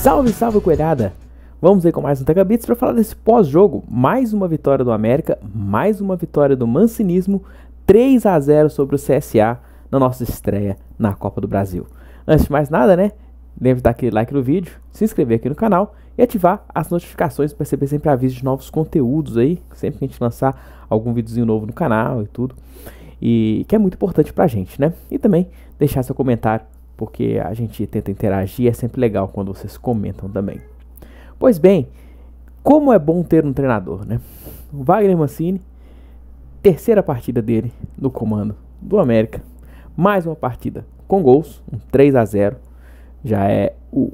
Salve, salve, coelhada! Vamos aí com mais um Tega Beats para falar desse pós-jogo. Mais uma vitória do América, mais uma vitória do Mancinismo, 3 a 0 sobre o CSA na nossa estreia na Copa do Brasil. Antes de mais nada, né? Lembre de dar aquele like no vídeo, se inscrever aqui no canal e ativar as notificações para receber sempre aviso de novos conteúdos aí, sempre que a gente lançar algum videozinho novo no canal e tudo. E que é muito importante pra gente, né? E também deixar seu comentário, porque a gente tenta interagir, é sempre legal quando vocês comentam também. Pois bem, como é bom ter um treinador, né? O Wagner Mancini, terceira partida dele no comando do América, mais uma partida com gols, um 3 a 0 já é o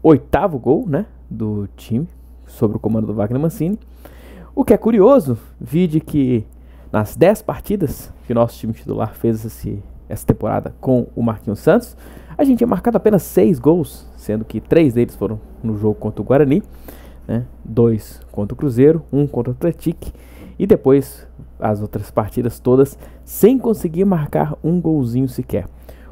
oitavo gol, né, do time sobre o comando do Wagner Mancini. O que é curioso, vide que nas 10 partidas que o nosso time titular fez esse, essa temporada com o Marquinhos Santos, a gente tinha marcado apenas 6 gols, sendo que 3 deles foram no jogo contra o Guarani, né, 2 contra o Cruzeiro, 1 um contra o Atlético e depois as outras partidas todas sem conseguir marcar um golzinho sequer.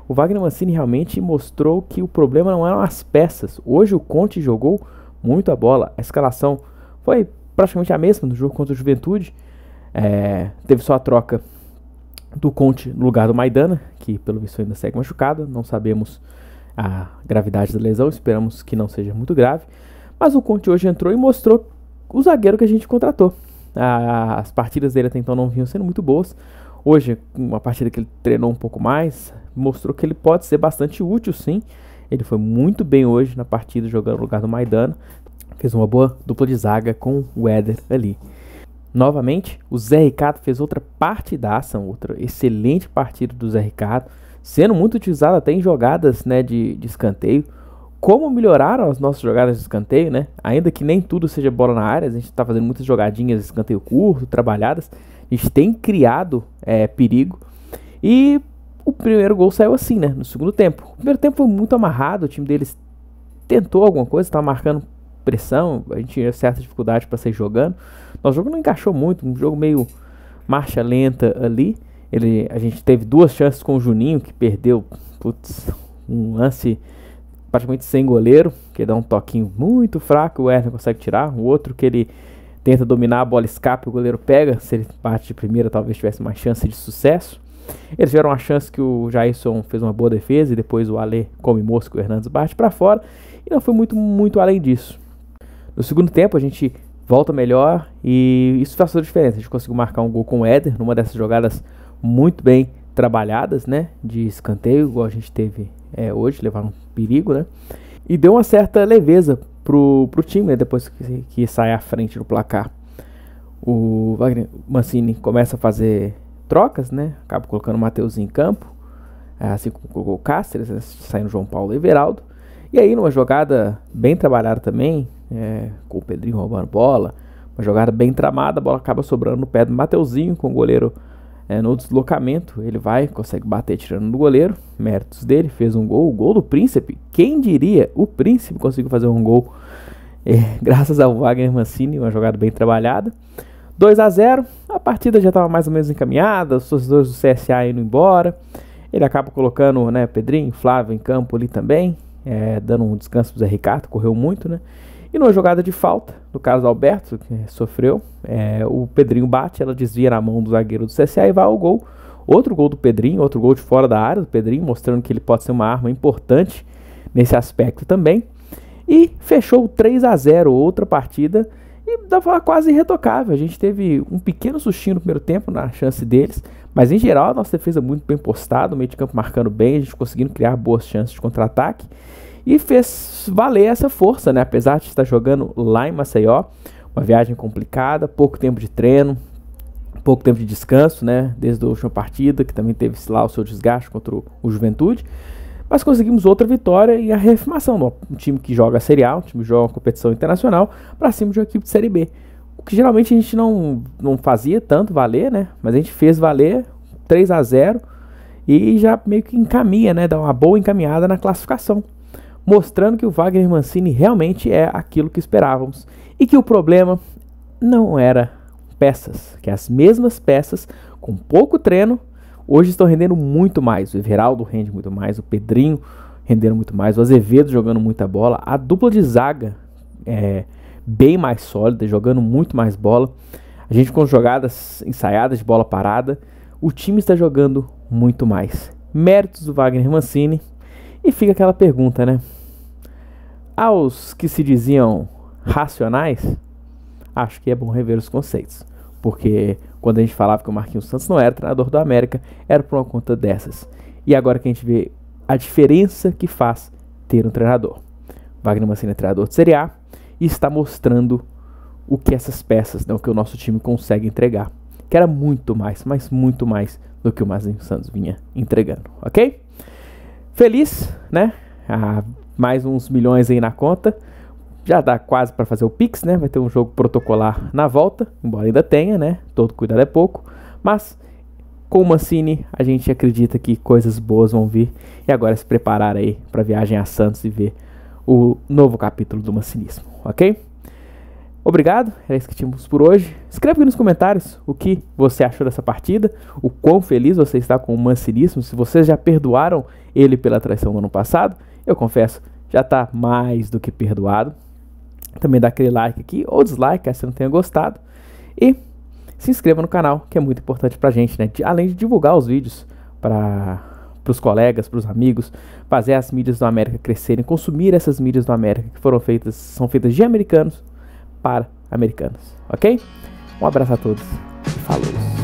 O Wagner Mancini realmente mostrou que o problema não eram as peças. Hoje o Conte jogou muito a bola. A escalação foi praticamente a mesma no jogo contra o Juventude. É, teve só a troca do Conte no lugar do Maidana, que pelo visto ainda segue machucado. Não sabemos a gravidade da lesão, esperamos que não seja muito grave. Mas o Conte hoje entrou e mostrou o zagueiro que a gente contratou. As partidas dele até então não vinham sendo muito boas. Hoje, uma partida que ele treinou um pouco mais, mostrou que ele pode ser bastante útil sim. Ele foi muito bem hoje na partida, jogando no lugar do Maidana. Fez uma boa dupla de zaga com o Éder ali. Novamente, o Zé Ricardo fez outra partidaça, outra excelente partida do Zé Ricardo, sendo muito utilizado até em jogadas né, de, de escanteio. Como melhoraram as nossas jogadas de escanteio, né? Ainda que nem tudo seja bola na área, a gente está fazendo muitas jogadinhas de escanteio curto, trabalhadas. A gente tem criado é, perigo. E o primeiro gol saiu assim, né? No segundo tempo. O primeiro tempo foi muito amarrado, o time deles tentou alguma coisa, estava marcando pressão, a gente tinha certa dificuldade para sair jogando. Nosso jogo não encaixou muito, um jogo meio marcha lenta ali. Ele, a gente teve duas chances com o Juninho, que perdeu putz, um lance praticamente sem goleiro, que dá um toquinho muito fraco, o Werner consegue tirar. O outro que ele tenta dominar, a bola escapa, o goleiro pega. Se ele parte de primeira, talvez tivesse mais chance de sucesso. Eles tiveram uma chance que o Jairson fez uma boa defesa e depois o Ale come mosca, o Hernandes bate para fora. E não foi muito, muito além disso. No segundo tempo, a gente volta melhor e isso faz toda a diferença. A gente conseguiu marcar um gol com o Éder numa dessas jogadas muito bem trabalhadas, né? De escanteio, igual a gente teve é, hoje, levaram um perigo, né? E deu uma certa leveza pro, pro time, né, depois que, que sai à frente do placar. O Wagner Mancini começa a fazer trocas, né? Acaba colocando o Matheus em campo, é, assim como colocou o Cáceres, né, saindo João Paulo e Everaldo. E aí, numa jogada bem trabalhada também, é, com o Pedrinho roubando bola, uma jogada bem tramada, a bola acaba sobrando no pé do Mateuzinho, com o goleiro é, no deslocamento, ele vai, consegue bater tirando do goleiro, méritos dele, fez um gol, o gol do Príncipe. Quem diria? O Príncipe conseguiu fazer um gol é, graças ao Wagner Mancini, uma jogada bem trabalhada. 2 a 0 a partida já estava mais ou menos encaminhada, os torcedores do CSA indo embora. Ele acaba colocando né, Pedrinho, Flávio em campo ali também, é, dando um descanso para o Zé Ricardo, correu muito, né? E numa jogada de falta, no caso do Alberto, que sofreu, é, o Pedrinho bate, ela desvia na mão do zagueiro do CSA e vai ao gol. Outro gol do Pedrinho, outro gol de fora da área do Pedrinho, mostrando que ele pode ser uma arma importante nesse aspecto também. E fechou 3 a 0 outra partida e dava quase irretocável. A gente teve um pequeno sustinho no primeiro tempo na chance deles, mas em geral a nossa defesa muito bem postada, o meio de campo marcando bem, a gente conseguindo criar boas chances de contra-ataque e fez valer essa força, né? Apesar de estar jogando lá em Maceió, uma viagem complicada, pouco tempo de treino, pouco tempo de descanso, né? Desde a última partida, que também teve lá o seu desgaste contra o, Juventude. Mas conseguimos outra vitória e a reafirmação um time que joga Série A, um time que joga competição internacional, para cima de uma equipe de Série B. O que geralmente a gente não, não fazia tanto valer, né? Mas a gente fez valer 3 a 0 e já meio que encaminha, né? Dá uma boa encaminhada na classificação mostrando que o Wagner Mancini realmente é aquilo que esperávamos e que o problema não era peças, que as mesmas peças com pouco treino hoje estão rendendo muito mais. O Everaldo rende muito mais, o Pedrinho rendendo muito mais, o Azevedo jogando muita bola, a dupla de zaga é, bem mais sólida, jogando muito mais bola. A gente com jogadas ensaiadas de bola parada, o time está jogando muito mais. Méritos do Wagner Mancini. E fica aquela pergunta, né? Aos que se diziam racionais, acho que é bom rever os conceitos. Porque quando a gente falava que o Marquinhos Santos não era treinador do América, era por uma conta dessas. E agora que a gente vê a diferença que faz ter um treinador. Wagner Mancini é treinador de Série A e está mostrando o que essas peças, né, o que o nosso time consegue entregar. Que era muito mais, mas muito mais do que o Marquinhos Santos vinha entregando, ok? Feliz, né? Ah, mais uns milhões aí na conta. Já dá quase para fazer o Pix, né? Vai ter um jogo protocolar na volta, embora ainda tenha, né? Todo cuidado é pouco. Mas com o Mancini, a gente acredita que coisas boas vão vir. E agora se preparar aí para viagem a Santos e ver o novo capítulo do mancinismo, ok? Obrigado, era isso que tínhamos por hoje. Escreve aqui nos comentários o que você achou dessa partida, o quão feliz você está com o mancinismo, se vocês já perdoaram ele pela traição do ano passado. Eu confesso, já está mais do que perdoado. Também dá aquele like aqui ou dislike, caso você não tenha gostado. E se inscreva no canal, que é muito importante pra gente, né? Além de divulgar os vídeos para os colegas, para os amigos, fazer as mídias do América crescerem, consumir essas mídias do América que foram feitas, são feitas de americanos para americanos, ok? Um abraço a todos e falou!